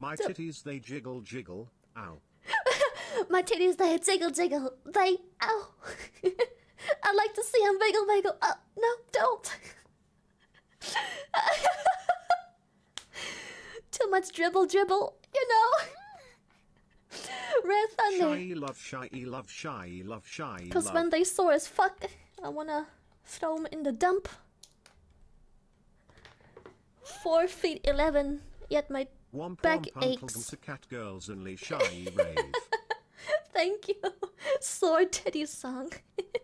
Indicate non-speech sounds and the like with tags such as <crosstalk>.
My titties they jiggle jiggle. Ow. <laughs> My titties, they jiggle jiggle. They, ow. <laughs> I'd like to see them wiggle wiggle. Oh, no, don't. <laughs> Too much dribble dribble, you know. Red Thunder. Shy love shy love shy love shy Because when they sore as fuck, I wanna throw them in the dump. Four feet eleven, yet my Womp back womp aches. to cat girls only shy rave. <laughs> thank you. <laughs> Sore teddy song. <laughs>